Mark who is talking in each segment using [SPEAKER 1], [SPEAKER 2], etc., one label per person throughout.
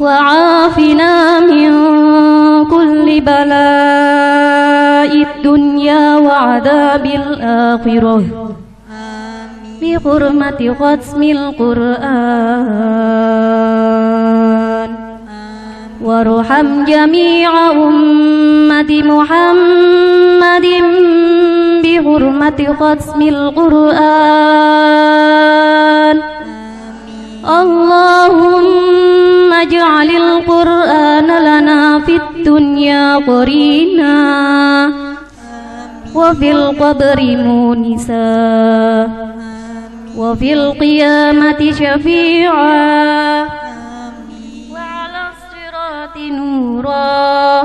[SPEAKER 1] وعافنا من كل بلاء الدنيا وعذاب الآخرة. بحرمة ختم القرآن. وارحم جميع أمة محمد بحرمة ختم القرآن. الدنيا قرينا وفي القبر مونسا وفي القيامة شفيعا وعلى الصراط نورا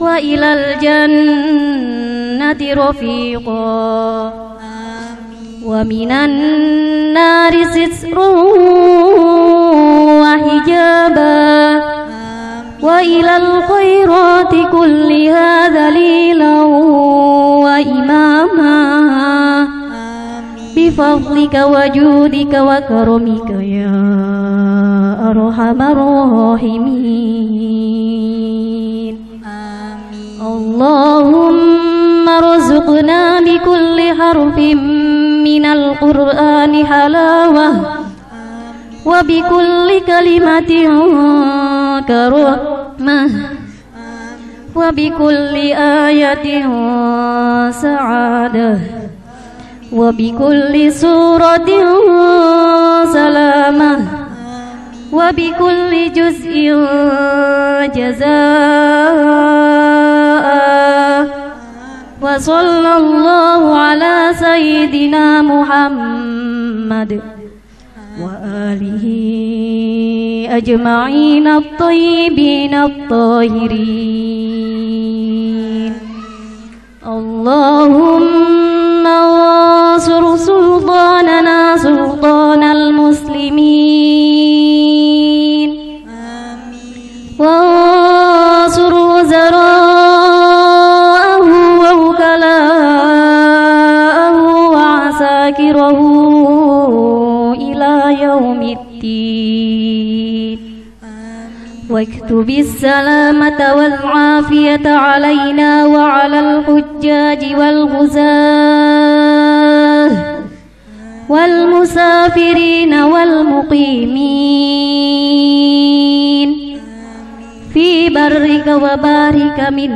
[SPEAKER 1] وإلى الجنة رفيقا ومن النار سترا بفضلك وجودك وكرمك يا أرحم الراحمين. اللهم ارزقنا بكل حرف من القرآن حلاوة وبكل كلمة كرمة وبكل آية سعادة. وبكل سورة سلامة. وبكل جزء جزاء. وصلى الله على سيدنا محمد وآله أجمعين الطيبين الطاهرين. اللهم وعساكره إلى يوم الدين. واكتب السلامة والعافية علينا وعلى الحجاج والغزاة والمسافرين والمقيمين. في برك وبارك من